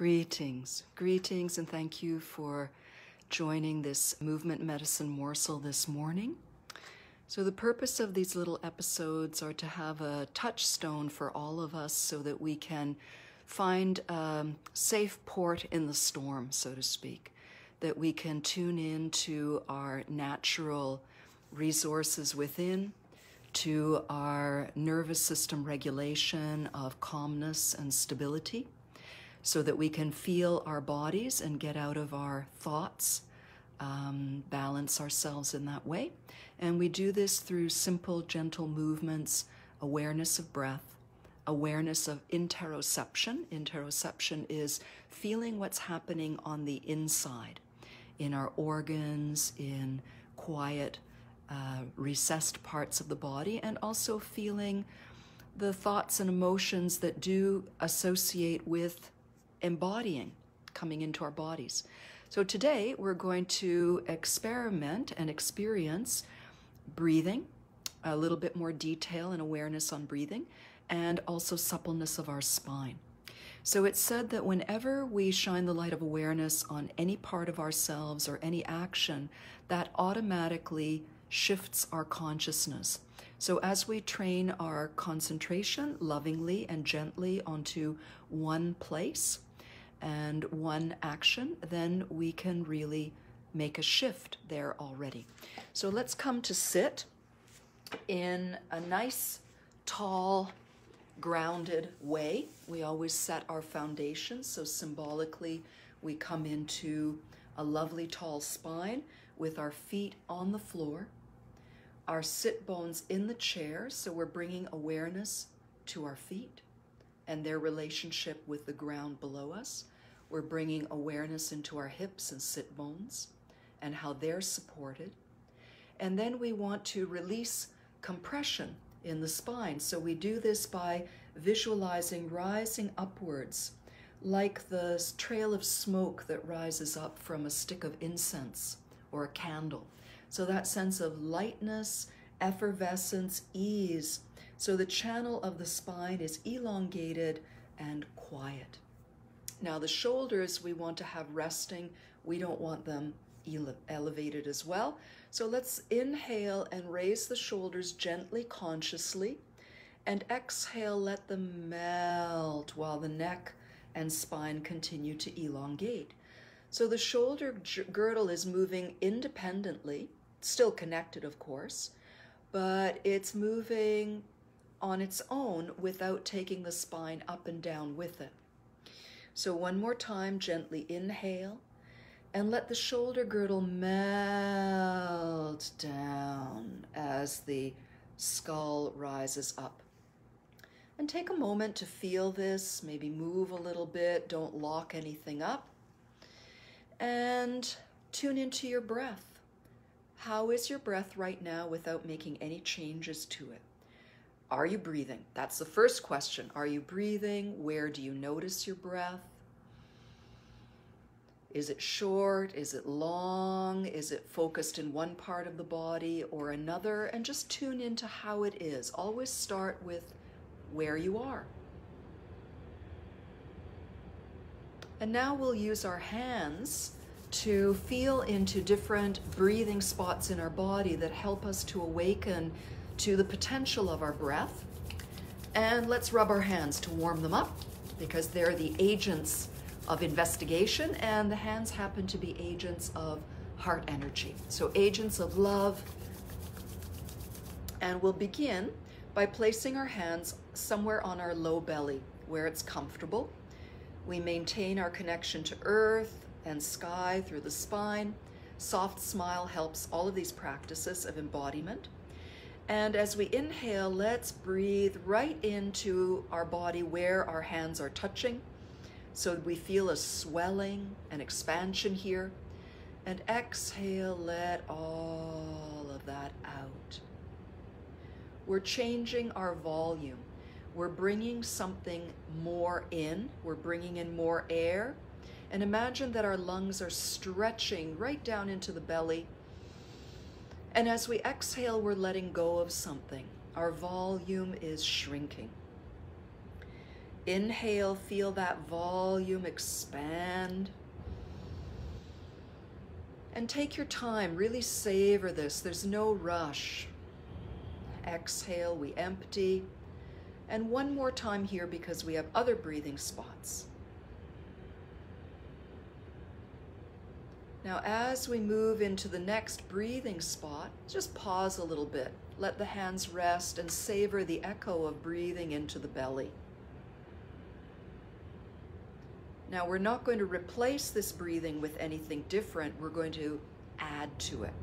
Greetings, greetings, and thank you for joining this movement medicine morsel this morning. So, the purpose of these little episodes are to have a touchstone for all of us so that we can find a safe port in the storm, so to speak, that we can tune in to our natural resources within, to our nervous system regulation of calmness and stability so that we can feel our bodies and get out of our thoughts, um, balance ourselves in that way. And we do this through simple, gentle movements, awareness of breath, awareness of interoception. Interoception is feeling what's happening on the inside, in our organs, in quiet, uh, recessed parts of the body, and also feeling the thoughts and emotions that do associate with embodying, coming into our bodies. So today we're going to experiment and experience breathing, a little bit more detail and awareness on breathing, and also suppleness of our spine. So it's said that whenever we shine the light of awareness on any part of ourselves or any action, that automatically shifts our consciousness. So as we train our concentration lovingly and gently onto one place, and one action, then we can really make a shift there already. So let's come to sit in a nice, tall, grounded way. We always set our foundation, so symbolically, we come into a lovely tall spine with our feet on the floor, our sit bones in the chair, so we're bringing awareness to our feet and their relationship with the ground below us. We're bringing awareness into our hips and sit bones and how they're supported. And then we want to release compression in the spine. So we do this by visualizing rising upwards like the trail of smoke that rises up from a stick of incense or a candle. So that sense of lightness, effervescence, ease. So the channel of the spine is elongated and quiet. Now the shoulders we want to have resting. We don't want them ele elevated as well. So let's inhale and raise the shoulders gently, consciously, and exhale, let them melt while the neck and spine continue to elongate. So the shoulder girdle is moving independently, still connected, of course, but it's moving on its own without taking the spine up and down with it. So one more time, gently inhale and let the shoulder girdle melt down as the skull rises up. And take a moment to feel this, maybe move a little bit, don't lock anything up. And tune into your breath. How is your breath right now without making any changes to it? Are you breathing? That's the first question. Are you breathing? Where do you notice your breath? Is it short? Is it long? Is it focused in one part of the body or another? And just tune into how it is. Always start with where you are. And now we'll use our hands to feel into different breathing spots in our body that help us to awaken to the potential of our breath. And let's rub our hands to warm them up because they're the agents of investigation and the hands happen to be agents of heart energy. So agents of love. And we'll begin by placing our hands somewhere on our low belly where it's comfortable. We maintain our connection to earth and sky through the spine. Soft smile helps all of these practices of embodiment. And as we inhale, let's breathe right into our body where our hands are touching. So we feel a swelling and expansion here. And exhale, let all of that out. We're changing our volume. We're bringing something more in. We're bringing in more air. And imagine that our lungs are stretching right down into the belly and as we exhale, we're letting go of something. Our volume is shrinking. Inhale, feel that volume expand. And take your time, really savor this. There's no rush. Exhale, we empty. And one more time here because we have other breathing spots. Now, as we move into the next breathing spot, just pause a little bit. Let the hands rest and savor the echo of breathing into the belly. Now, we're not going to replace this breathing with anything different. We're going to add to it.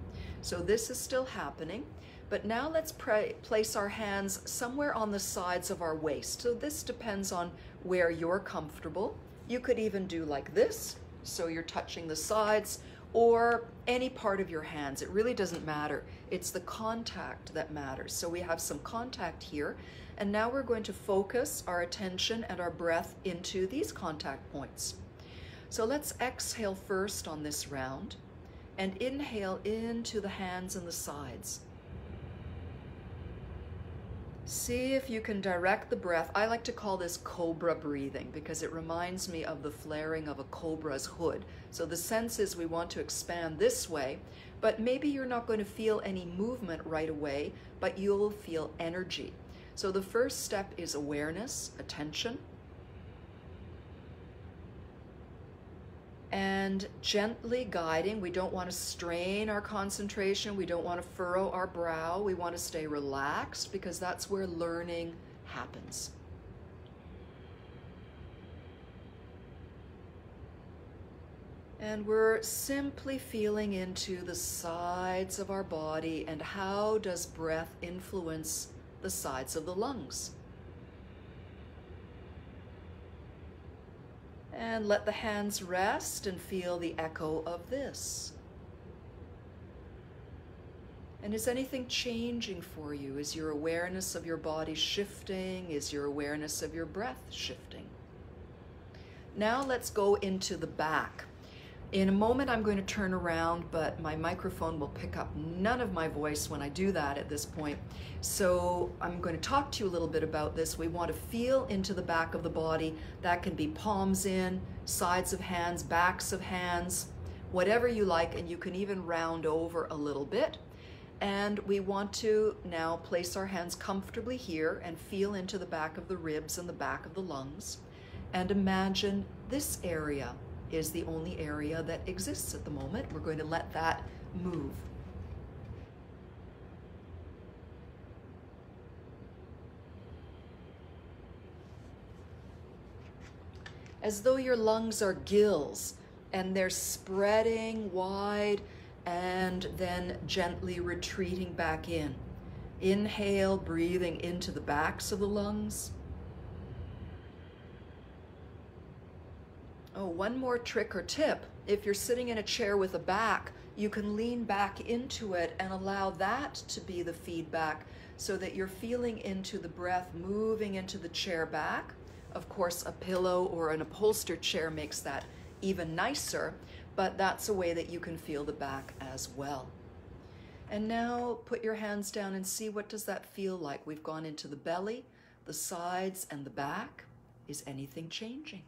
So, this is still happening. But now let's place our hands somewhere on the sides of our waist. So, this depends on where you're comfortable. You could even do like this so you're touching the sides or any part of your hands. It really doesn't matter. It's the contact that matters. So we have some contact here. And now we're going to focus our attention and our breath into these contact points. So let's exhale first on this round and inhale into the hands and the sides. See if you can direct the breath. I like to call this cobra breathing because it reminds me of the flaring of a cobra's hood. So the sense is we want to expand this way, but maybe you're not going to feel any movement right away, but you'll feel energy. So the first step is awareness, attention. And gently guiding. We don't want to strain our concentration. We don't want to furrow our brow. We want to stay relaxed because that's where learning happens. And we're simply feeling into the sides of our body and how does breath influence the sides of the lungs? And let the hands rest and feel the echo of this. And is anything changing for you? Is your awareness of your body shifting? Is your awareness of your breath shifting? Now let's go into the back. In a moment, I'm going to turn around, but my microphone will pick up none of my voice when I do that at this point. So I'm going to talk to you a little bit about this. We want to feel into the back of the body. That can be palms in, sides of hands, backs of hands, whatever you like, and you can even round over a little bit. And we want to now place our hands comfortably here and feel into the back of the ribs and the back of the lungs. And imagine this area is the only area that exists at the moment. We're going to let that move. As though your lungs are gills and they're spreading wide and then gently retreating back in. Inhale, breathing into the backs of the lungs. Oh, one more trick or tip. If you're sitting in a chair with a back, you can lean back into it and allow that to be the feedback so that you're feeling into the breath moving into the chair back. Of course, a pillow or an upholstered chair makes that even nicer, but that's a way that you can feel the back as well. And now put your hands down and see what does that feel like. We've gone into the belly, the sides, and the back. Is anything changing?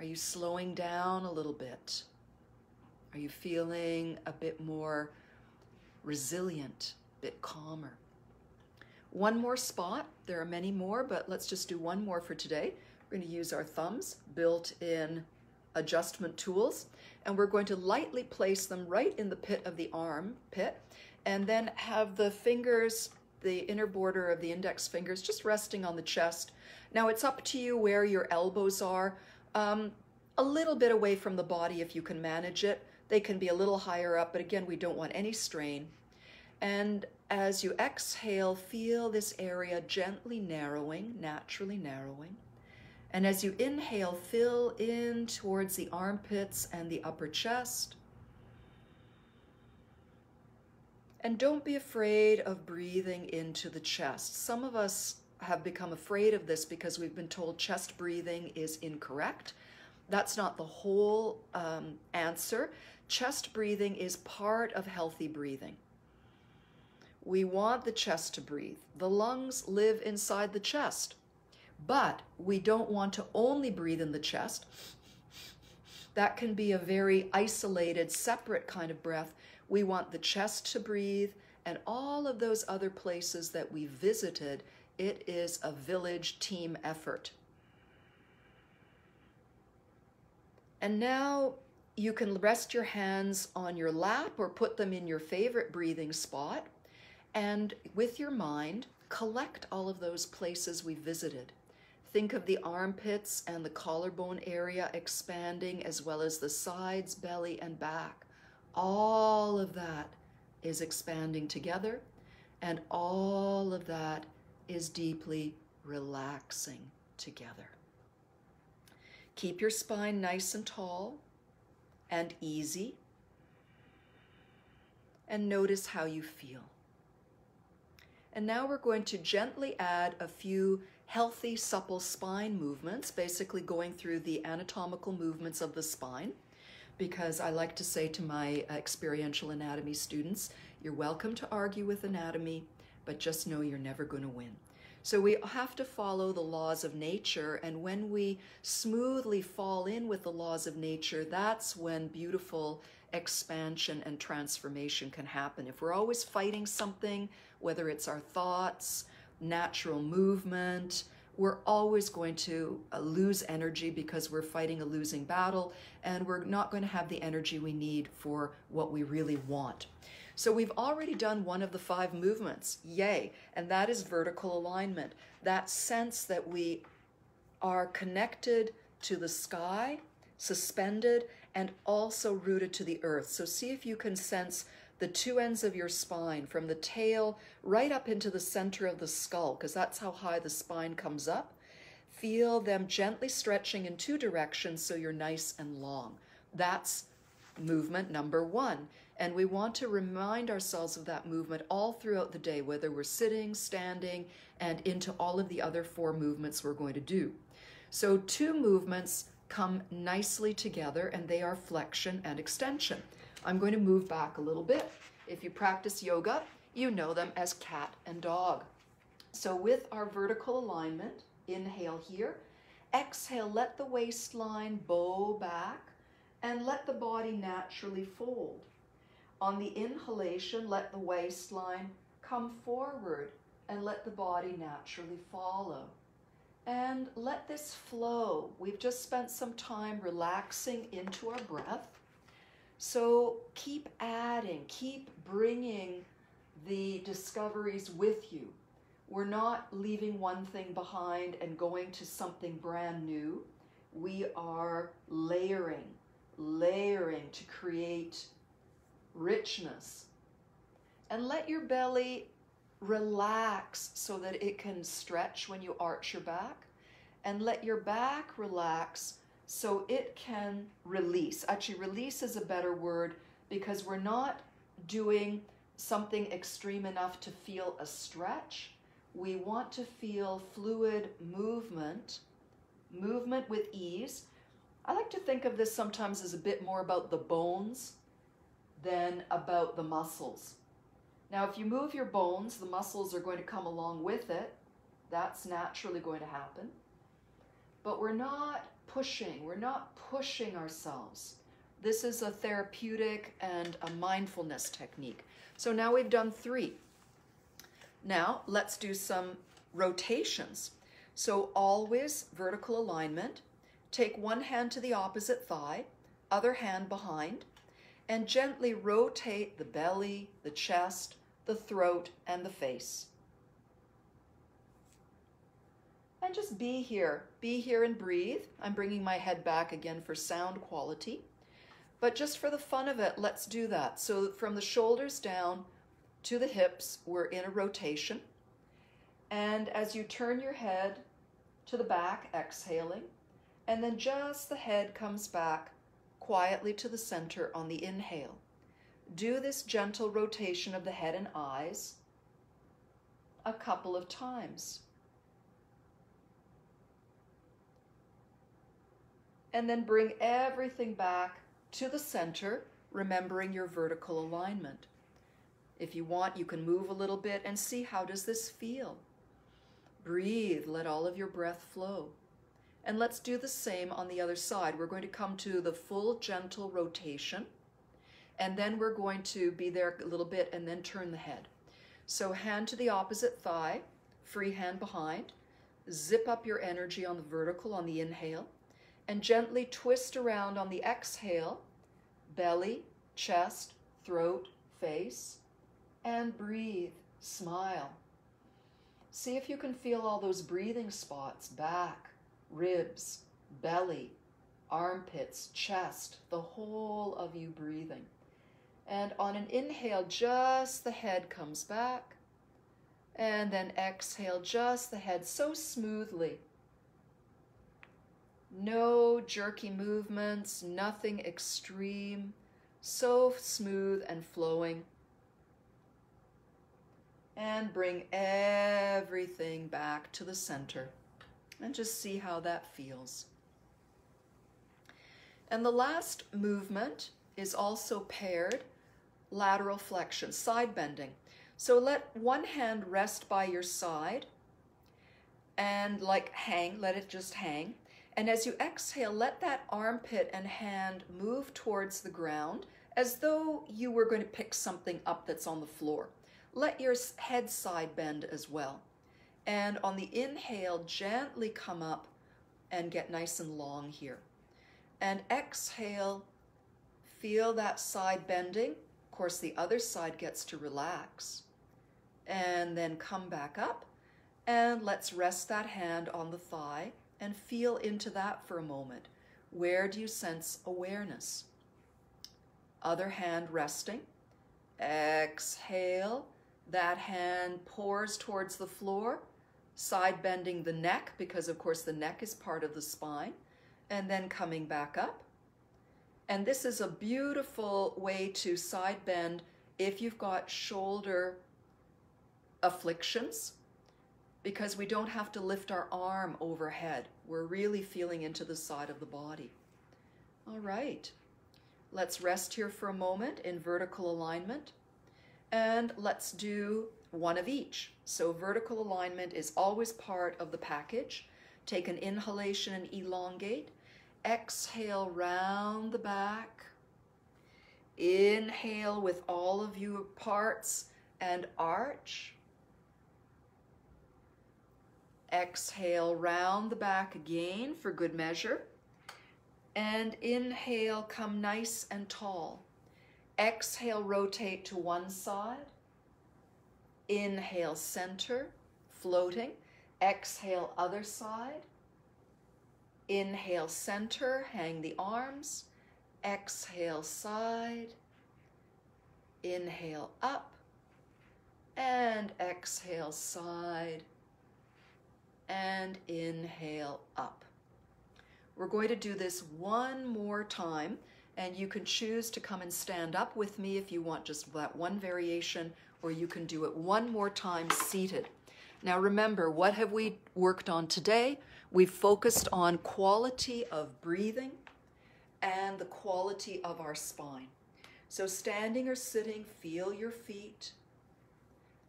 Are you slowing down a little bit? Are you feeling a bit more resilient, a bit calmer? One more spot. There are many more, but let's just do one more for today. We're going to use our thumbs, built-in adjustment tools, and we're going to lightly place them right in the pit of the arm pit, and then have the fingers, the inner border of the index fingers, just resting on the chest. Now it's up to you where your elbows are. Um, a little bit away from the body if you can manage it. They can be a little higher up, but again, we don't want any strain. And as you exhale, feel this area gently narrowing, naturally narrowing. And as you inhale, fill in towards the armpits and the upper chest. And don't be afraid of breathing into the chest. Some of us have become afraid of this because we've been told chest breathing is incorrect. That's not the whole um, answer. Chest breathing is part of healthy breathing. We want the chest to breathe. The lungs live inside the chest. But we don't want to only breathe in the chest. That can be a very isolated, separate kind of breath. We want the chest to breathe and all of those other places that we visited. It is a village team effort. And now you can rest your hands on your lap or put them in your favorite breathing spot. And with your mind, collect all of those places we visited. Think of the armpits and the collarbone area expanding, as well as the sides, belly, and back. All of that is expanding together, and all of that is deeply relaxing together. Keep your spine nice and tall and easy, and notice how you feel. And now we're going to gently add a few healthy, supple spine movements, basically going through the anatomical movements of the spine. Because I like to say to my uh, experiential anatomy students, you're welcome to argue with anatomy, but just know you're never going to win. So we have to follow the laws of nature, and when we smoothly fall in with the laws of nature, that's when beautiful expansion and transformation can happen. If we're always fighting something, whether it's our thoughts, natural movement. We're always going to uh, lose energy because we're fighting a losing battle, and we're not going to have the energy we need for what we really want. So we've already done one of the five movements, yay, and that is vertical alignment. That sense that we are connected to the sky, suspended, and also rooted to the earth. So see if you can sense the two ends of your spine from the tail right up into the center of the skull, because that's how high the spine comes up. Feel them gently stretching in two directions so you're nice and long. That's movement number one. And we want to remind ourselves of that movement all throughout the day, whether we're sitting, standing, and into all of the other four movements we're going to do. So, two movements come nicely together, and they are flexion and extension. I'm going to move back a little bit. If you practice yoga, you know them as cat and dog. So with our vertical alignment, inhale here, exhale, let the waistline bow back and let the body naturally fold. On the inhalation, let the waistline come forward and let the body naturally follow. And let this flow. We've just spent some time relaxing into our breath. So keep adding, keep bringing the discoveries with you. We're not leaving one thing behind and going to something brand new. We are layering, layering to create richness. And let your belly relax so that it can stretch when you arch your back. And let your back relax so it can release. Actually, release is a better word because we're not doing something extreme enough to feel a stretch. We want to feel fluid movement, movement with ease. I like to think of this sometimes as a bit more about the bones than about the muscles. Now, if you move your bones, the muscles are going to come along with it. That's naturally going to happen. But we're not pushing. We're not pushing ourselves. This is a therapeutic and a mindfulness technique. So now we've done three. Now let's do some rotations. So always vertical alignment. Take one hand to the opposite thigh, other hand behind, and gently rotate the belly, the chest, the throat, and the face. and just be here. Be here and breathe. I'm bringing my head back again for sound quality. But just for the fun of it, let's do that. So from the shoulders down to the hips, we're in a rotation. And as you turn your head to the back, exhaling, and then just the head comes back quietly to the center on the inhale. Do this gentle rotation of the head and eyes a couple of times. and then bring everything back to the center, remembering your vertical alignment. If you want, you can move a little bit and see how does this feel. Breathe, let all of your breath flow. And let's do the same on the other side. We're going to come to the full gentle rotation, and then we're going to be there a little bit and then turn the head. So hand to the opposite thigh, free hand behind. Zip up your energy on the vertical on the inhale, and gently twist around on the exhale, belly, chest, throat, face, and breathe, smile. See if you can feel all those breathing spots back, ribs, belly, armpits, chest, the whole of you breathing. And on an inhale, just the head comes back. And then exhale, just the head so smoothly. No jerky movements, nothing extreme, so smooth and flowing. And bring everything back to the center and just see how that feels. And the last movement is also paired lateral flexion, side bending. So let one hand rest by your side and like hang, let it just hang. And as you exhale, let that armpit and hand move towards the ground as though you were going to pick something up that's on the floor. Let your head side bend as well. And on the inhale, gently come up and get nice and long here. And exhale, feel that side bending. Of course, the other side gets to relax. And then come back up and let's rest that hand on the thigh and feel into that for a moment. Where do you sense awareness? Other hand resting. Exhale. That hand pours towards the floor side bending the neck because of course the neck is part of the spine and then coming back up. And this is a beautiful way to side bend if you've got shoulder afflictions because we don't have to lift our arm overhead. We're really feeling into the side of the body. All right, let's rest here for a moment in vertical alignment and let's do one of each. So vertical alignment is always part of the package. Take an inhalation and elongate. Exhale round the back. Inhale with all of your parts and arch. Exhale round the back again for good measure. And inhale, come nice and tall. Exhale, rotate to one side. Inhale, center, floating. Exhale, other side. Inhale, center, hang the arms. Exhale, side. Inhale, up. And exhale, side. And inhale, up. We're going to do this one more time, and you can choose to come and stand up with me if you want just that one variation, or you can do it one more time seated. Now remember, what have we worked on today? We've focused on quality of breathing and the quality of our spine. So standing or sitting, feel your feet.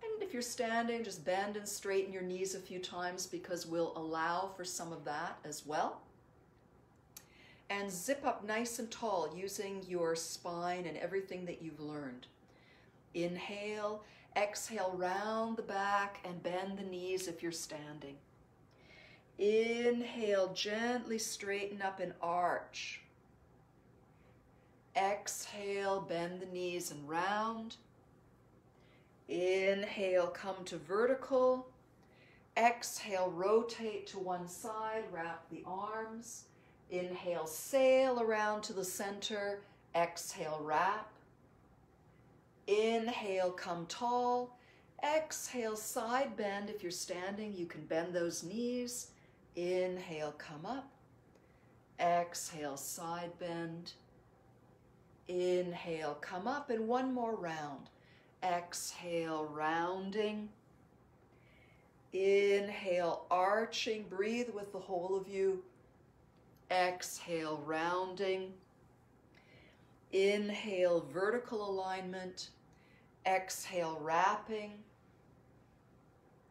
And if you're standing, just bend and straighten your knees a few times because we'll allow for some of that as well. And zip up nice and tall using your spine and everything that you've learned. Inhale, exhale, round the back and bend the knees if you're standing. Inhale, gently straighten up and arch. Exhale, bend the knees and round. Inhale, come to vertical. Exhale, rotate to one side, wrap the arms. Inhale, sail around to the center. Exhale, wrap. Inhale, come tall. Exhale, side bend. If you're standing, you can bend those knees. Inhale, come up. Exhale, side bend. Inhale, come up. And one more round. Exhale, rounding. Inhale, arching. Breathe with the whole of you. Exhale, rounding. Inhale, vertical alignment. Exhale, wrapping.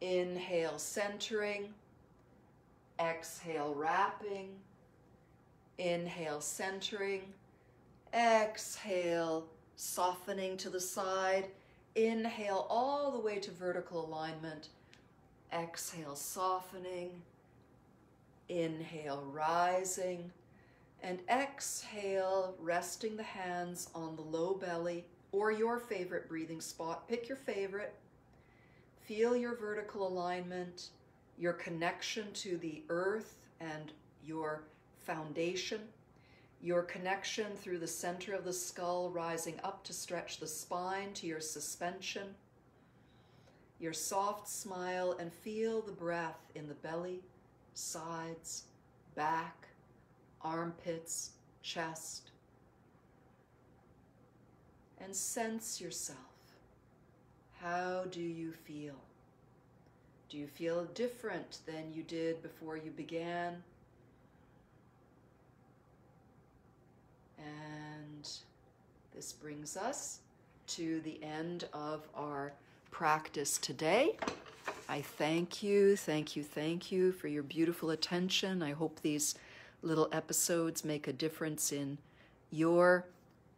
Inhale, centering. Exhale, wrapping. Inhale, centering. Exhale, softening to the side. Inhale all the way to vertical alignment. Exhale, softening. Inhale, rising. And exhale, resting the hands on the low belly or your favorite breathing spot. Pick your favorite. Feel your vertical alignment, your connection to the earth and your foundation, your connection through the center of the skull rising up to stretch the spine to your suspension, your soft smile, and feel the breath in the belly, sides, back, armpits, chest, and sense yourself. How do you feel? Do you feel different than you did before you began? And this brings us to the end of our practice today. I thank you, thank you, thank you for your beautiful attention. I hope these little episodes make a difference in your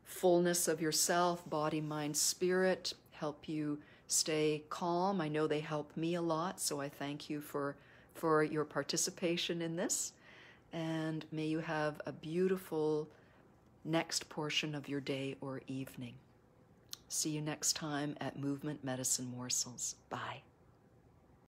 fullness of yourself, body, mind, spirit, help you stay calm. I know they help me a lot, so I thank you for, for your participation in this. And may you have a beautiful next portion of your day or evening. See you next time at Movement Medicine Morsels. Bye.